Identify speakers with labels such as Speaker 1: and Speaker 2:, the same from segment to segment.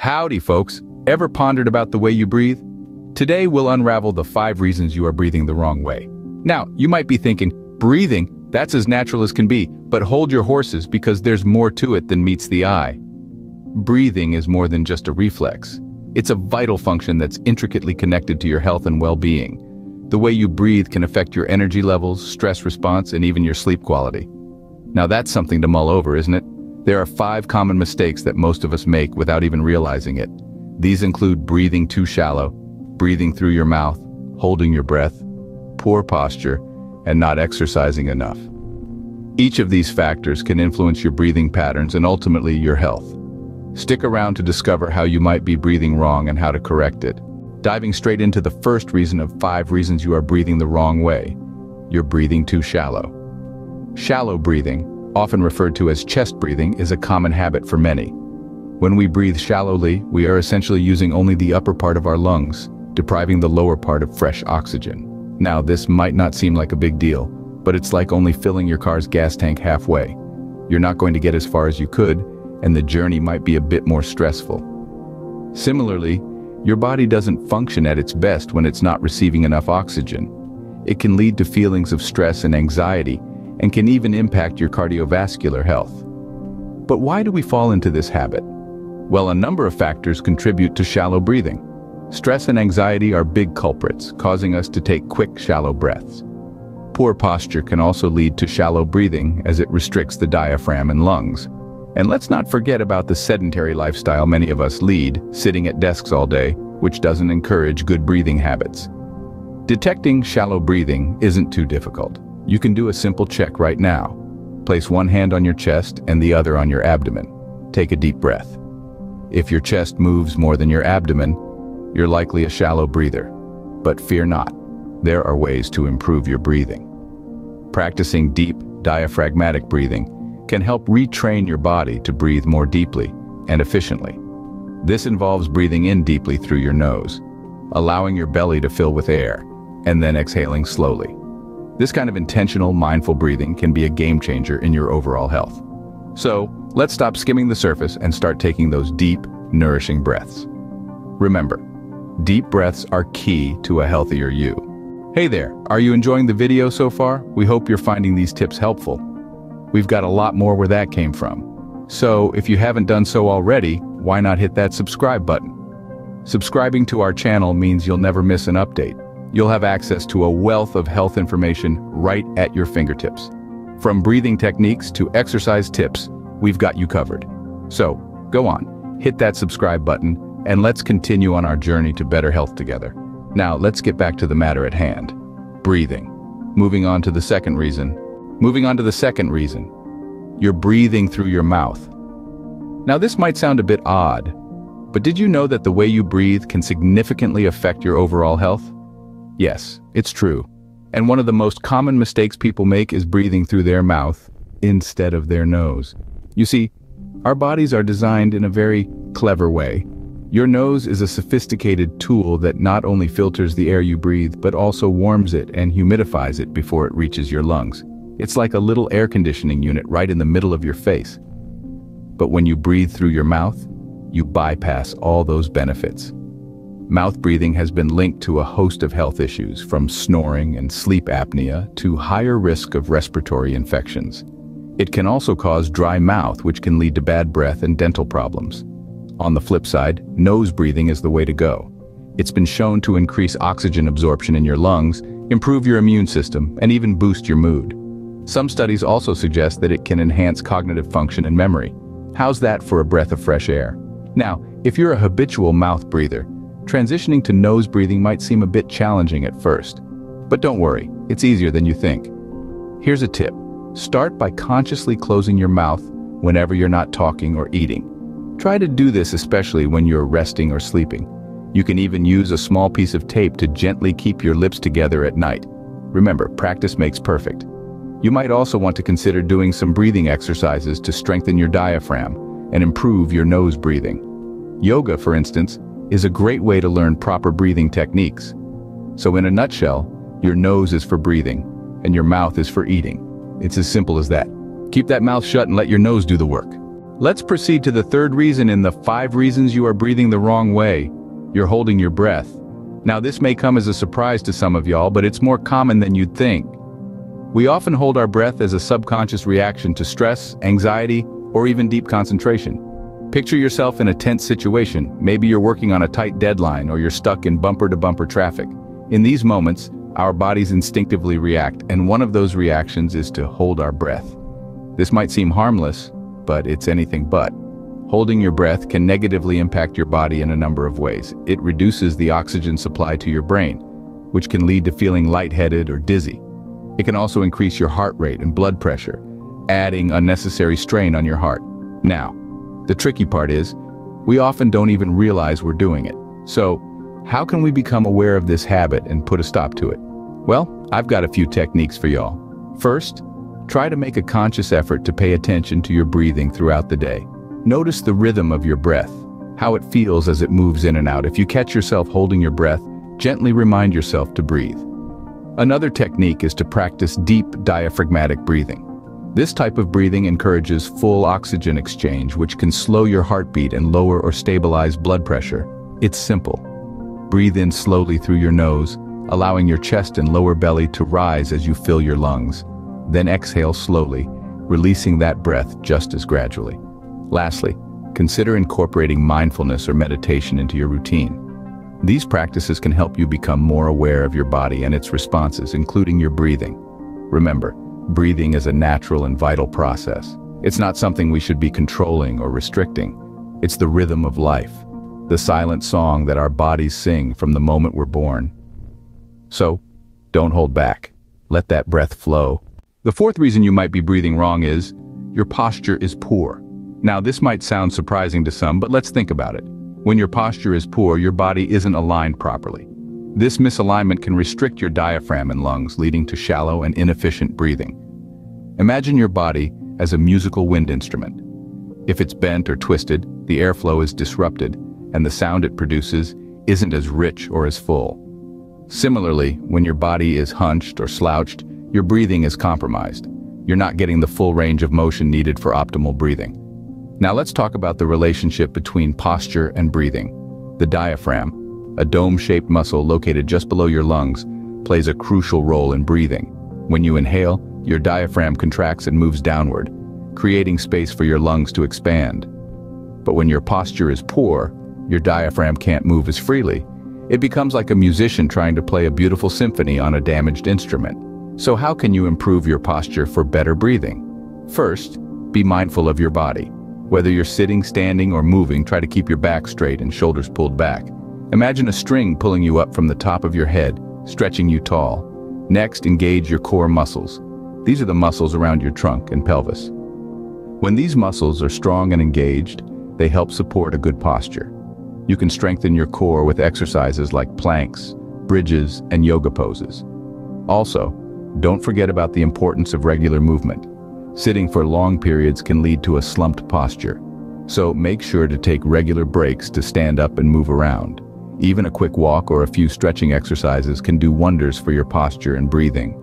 Speaker 1: Howdy, folks. Ever pondered about the way you breathe? Today, we'll unravel the five reasons you are breathing the wrong way. Now, you might be thinking, breathing, that's as natural as can be, but hold your horses because there's more to it than meets the eye. Breathing is more than just a reflex. It's a vital function that's intricately connected to your health and well-being. The way you breathe can affect your energy levels, stress response, and even your sleep quality. Now that's something to mull over, isn't it? There are five common mistakes that most of us make without even realizing it. These include breathing too shallow, breathing through your mouth, holding your breath, poor posture, and not exercising enough. Each of these factors can influence your breathing patterns and ultimately your health. Stick around to discover how you might be breathing wrong and how to correct it. Diving straight into the first reason of five reasons you are breathing the wrong way. You're breathing too shallow. Shallow breathing, often referred to as chest breathing, is a common habit for many. When we breathe shallowly, we are essentially using only the upper part of our lungs, depriving the lower part of fresh oxygen. Now, this might not seem like a big deal, but it's like only filling your car's gas tank halfway. You're not going to get as far as you could, and the journey might be a bit more stressful. Similarly, your body doesn't function at its best when it's not receiving enough oxygen. It can lead to feelings of stress and anxiety, and can even impact your cardiovascular health. But why do we fall into this habit? Well, a number of factors contribute to shallow breathing. Stress and anxiety are big culprits, causing us to take quick, shallow breaths. Poor posture can also lead to shallow breathing as it restricts the diaphragm and lungs. And let's not forget about the sedentary lifestyle many of us lead, sitting at desks all day, which doesn't encourage good breathing habits. Detecting shallow breathing isn't too difficult. You can do a simple check right now. Place one hand on your chest and the other on your abdomen. Take a deep breath. If your chest moves more than your abdomen, you're likely a shallow breather. But fear not, there are ways to improve your breathing. Practicing deep, diaphragmatic breathing can help retrain your body to breathe more deeply and efficiently. This involves breathing in deeply through your nose, allowing your belly to fill with air, and then exhaling slowly. This kind of intentional, mindful breathing can be a game changer in your overall health. So, let's stop skimming the surface and start taking those deep, nourishing breaths. Remember, deep breaths are key to a healthier you. Hey there, are you enjoying the video so far? We hope you're finding these tips helpful. We've got a lot more where that came from. So if you haven't done so already, why not hit that subscribe button? Subscribing to our channel means you'll never miss an update. You'll have access to a wealth of health information right at your fingertips. From breathing techniques to exercise tips, we've got you covered. So, go on, hit that subscribe button, and let's continue on our journey to better health together. Now, let's get back to the matter at hand. Breathing. Moving on to the second reason, Moving on to the second reason. You're breathing through your mouth. Now this might sound a bit odd, but did you know that the way you breathe can significantly affect your overall health? Yes, it's true. And one of the most common mistakes people make is breathing through their mouth instead of their nose. You see, our bodies are designed in a very clever way. Your nose is a sophisticated tool that not only filters the air you breathe, but also warms it and humidifies it before it reaches your lungs. It's like a little air conditioning unit right in the middle of your face. But when you breathe through your mouth, you bypass all those benefits. Mouth breathing has been linked to a host of health issues, from snoring and sleep apnea to higher risk of respiratory infections. It can also cause dry mouth, which can lead to bad breath and dental problems. On the flip side, nose breathing is the way to go. It's been shown to increase oxygen absorption in your lungs, improve your immune system, and even boost your mood. Some studies also suggest that it can enhance cognitive function and memory. How's that for a breath of fresh air? Now, if you're a habitual mouth breather, transitioning to nose breathing might seem a bit challenging at first. But don't worry, it's easier than you think. Here's a tip. Start by consciously closing your mouth whenever you're not talking or eating. Try to do this especially when you're resting or sleeping. You can even use a small piece of tape to gently keep your lips together at night. Remember, practice makes perfect. You might also want to consider doing some breathing exercises to strengthen your diaphragm and improve your nose breathing. Yoga, for instance, is a great way to learn proper breathing techniques. So in a nutshell, your nose is for breathing, and your mouth is for eating. It's as simple as that. Keep that mouth shut and let your nose do the work. Let's proceed to the third reason in the five reasons you are breathing the wrong way. You're holding your breath. Now this may come as a surprise to some of y'all, but it's more common than you'd think. We often hold our breath as a subconscious reaction to stress, anxiety, or even deep concentration. Picture yourself in a tense situation, maybe you're working on a tight deadline or you're stuck in bumper-to-bumper -bumper traffic. In these moments, our bodies instinctively react, and one of those reactions is to hold our breath. This might seem harmless, but it's anything but. Holding your breath can negatively impact your body in a number of ways. It reduces the oxygen supply to your brain, which can lead to feeling lightheaded or dizzy. It can also increase your heart rate and blood pressure, adding unnecessary strain on your heart. Now, the tricky part is, we often don't even realize we're doing it. So, how can we become aware of this habit and put a stop to it? Well, I've got a few techniques for y'all. First, Try to make a conscious effort to pay attention to your breathing throughout the day. Notice the rhythm of your breath, how it feels as it moves in and out. If you catch yourself holding your breath, gently remind yourself to breathe. Another technique is to practice deep diaphragmatic breathing. This type of breathing encourages full oxygen exchange, which can slow your heartbeat and lower or stabilize blood pressure. It's simple. Breathe in slowly through your nose, allowing your chest and lower belly to rise as you fill your lungs. Then exhale slowly, releasing that breath just as gradually. Lastly, consider incorporating mindfulness or meditation into your routine. These practices can help you become more aware of your body and its responses, including your breathing. Remember, breathing is a natural and vital process. It's not something we should be controlling or restricting. It's the rhythm of life, the silent song that our bodies sing from the moment we're born. So, don't hold back. Let that breath flow the fourth reason you might be breathing wrong is, your posture is poor. Now this might sound surprising to some, but let's think about it. When your posture is poor, your body isn't aligned properly. This misalignment can restrict your diaphragm and lungs, leading to shallow and inefficient breathing. Imagine your body as a musical wind instrument. If it's bent or twisted, the airflow is disrupted, and the sound it produces isn't as rich or as full. Similarly, when your body is hunched or slouched, your breathing is compromised. You're not getting the full range of motion needed for optimal breathing. Now let's talk about the relationship between posture and breathing. The diaphragm, a dome-shaped muscle located just below your lungs, plays a crucial role in breathing. When you inhale, your diaphragm contracts and moves downward, creating space for your lungs to expand. But when your posture is poor, your diaphragm can't move as freely. It becomes like a musician trying to play a beautiful symphony on a damaged instrument. So how can you improve your posture for better breathing? First, be mindful of your body. Whether you're sitting, standing, or moving, try to keep your back straight and shoulders pulled back. Imagine a string pulling you up from the top of your head, stretching you tall. Next, engage your core muscles. These are the muscles around your trunk and pelvis. When these muscles are strong and engaged, they help support a good posture. You can strengthen your core with exercises like planks, bridges, and yoga poses. Also, don't forget about the importance of regular movement. Sitting for long periods can lead to a slumped posture. So make sure to take regular breaks to stand up and move around. Even a quick walk or a few stretching exercises can do wonders for your posture and breathing.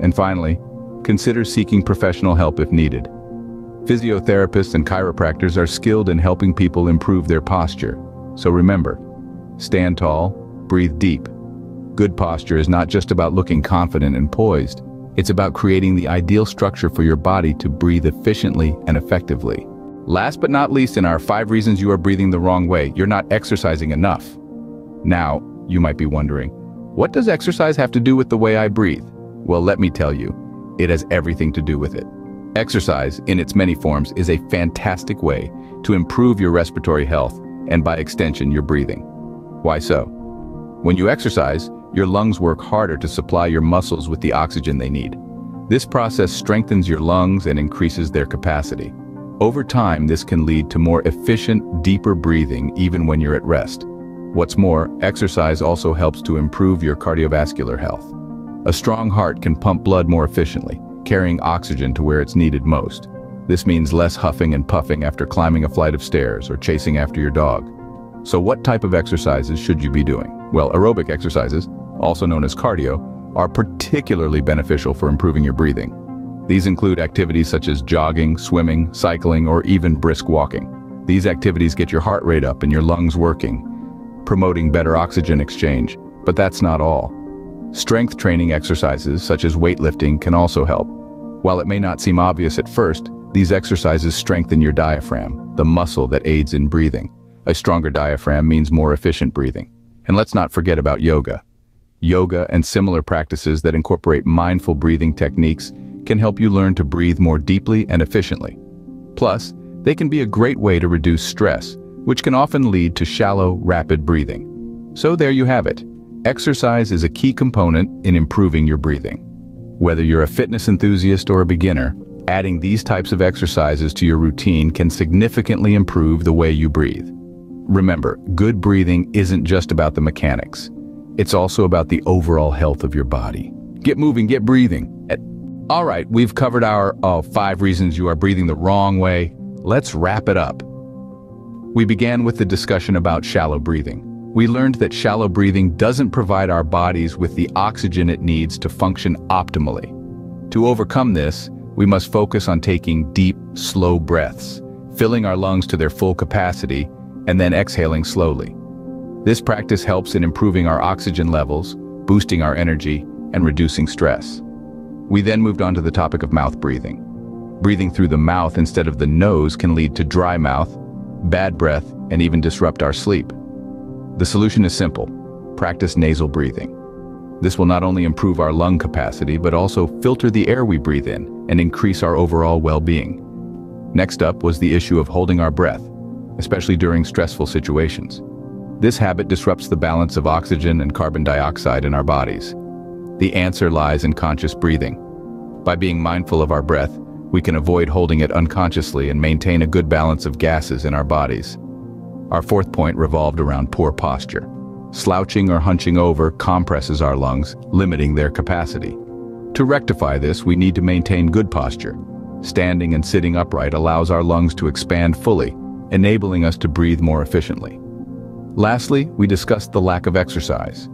Speaker 1: And finally, consider seeking professional help if needed. Physiotherapists and chiropractors are skilled in helping people improve their posture. So remember, stand tall, breathe deep, Good posture is not just about looking confident and poised. It's about creating the ideal structure for your body to breathe efficiently and effectively. Last but not least in our five reasons you are breathing the wrong way, you're not exercising enough. Now, you might be wondering, what does exercise have to do with the way I breathe? Well, let me tell you, it has everything to do with it. Exercise, in its many forms, is a fantastic way to improve your respiratory health and by extension your breathing. Why so? When you exercise, your lungs work harder to supply your muscles with the oxygen they need. This process strengthens your lungs and increases their capacity. Over time, this can lead to more efficient, deeper breathing even when you're at rest. What's more, exercise also helps to improve your cardiovascular health. A strong heart can pump blood more efficiently, carrying oxygen to where it's needed most. This means less huffing and puffing after climbing a flight of stairs or chasing after your dog. So what type of exercises should you be doing? Well, aerobic exercises, also known as cardio, are particularly beneficial for improving your breathing. These include activities such as jogging, swimming, cycling, or even brisk walking. These activities get your heart rate up and your lungs working, promoting better oxygen exchange. But that's not all. Strength training exercises such as weightlifting can also help. While it may not seem obvious at first, these exercises strengthen your diaphragm, the muscle that aids in breathing. A stronger diaphragm means more efficient breathing. And let's not forget about yoga. Yoga and similar practices that incorporate mindful breathing techniques can help you learn to breathe more deeply and efficiently. Plus, they can be a great way to reduce stress, which can often lead to shallow, rapid breathing. So there you have it. Exercise is a key component in improving your breathing. Whether you're a fitness enthusiast or a beginner, adding these types of exercises to your routine can significantly improve the way you breathe. Remember, good breathing isn't just about the mechanics. It's also about the overall health of your body. Get moving, get breathing. All right, we've covered our uh, five reasons you are breathing the wrong way. Let's wrap it up. We began with the discussion about shallow breathing. We learned that shallow breathing doesn't provide our bodies with the oxygen it needs to function optimally. To overcome this, we must focus on taking deep, slow breaths, filling our lungs to their full capacity, and then exhaling slowly. This practice helps in improving our oxygen levels, boosting our energy, and reducing stress. We then moved on to the topic of mouth breathing. Breathing through the mouth instead of the nose can lead to dry mouth, bad breath, and even disrupt our sleep. The solution is simple. Practice nasal breathing. This will not only improve our lung capacity, but also filter the air we breathe in and increase our overall well-being. Next up was the issue of holding our breath, especially during stressful situations. This habit disrupts the balance of oxygen and carbon dioxide in our bodies. The answer lies in conscious breathing. By being mindful of our breath, we can avoid holding it unconsciously and maintain a good balance of gases in our bodies. Our fourth point revolved around poor posture. Slouching or hunching over compresses our lungs, limiting their capacity. To rectify this, we need to maintain good posture. Standing and sitting upright allows our lungs to expand fully, enabling us to breathe more efficiently. Lastly, we discussed the lack of exercise.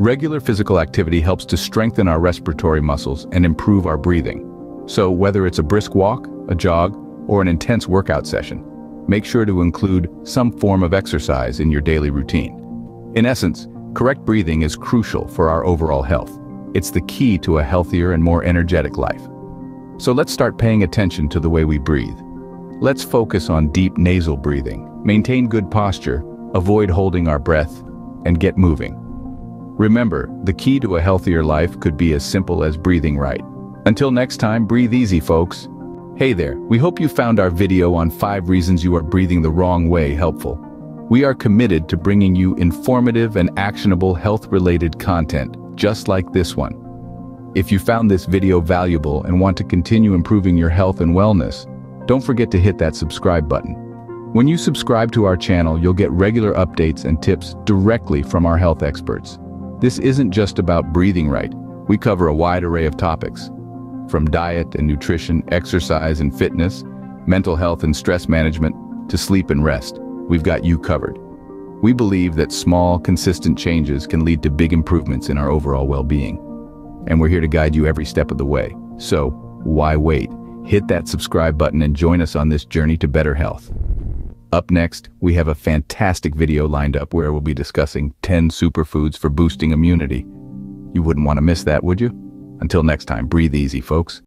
Speaker 1: Regular physical activity helps to strengthen our respiratory muscles and improve our breathing. So whether it's a brisk walk, a jog, or an intense workout session, make sure to include some form of exercise in your daily routine. In essence, correct breathing is crucial for our overall health. It's the key to a healthier and more energetic life. So let's start paying attention to the way we breathe. Let's focus on deep nasal breathing, maintain good posture, avoid holding our breath, and get moving. Remember, the key to a healthier life could be as simple as breathing right. Until next time, breathe easy, folks. Hey there, we hope you found our video on 5 reasons you are breathing the wrong way helpful. We are committed to bringing you informative and actionable health-related content just like this one. If you found this video valuable and want to continue improving your health and wellness, don't forget to hit that subscribe button. When you subscribe to our channel, you'll get regular updates and tips directly from our health experts. This isn't just about breathing right. We cover a wide array of topics. From diet and nutrition, exercise and fitness, mental health and stress management, to sleep and rest, we've got you covered. We believe that small, consistent changes can lead to big improvements in our overall well-being. And we're here to guide you every step of the way. So, why wait? Hit that subscribe button and join us on this journey to better health. Up next, we have a fantastic video lined up where we'll be discussing 10 superfoods for boosting immunity. You wouldn't want to miss that, would you? Until next time, breathe easy, folks.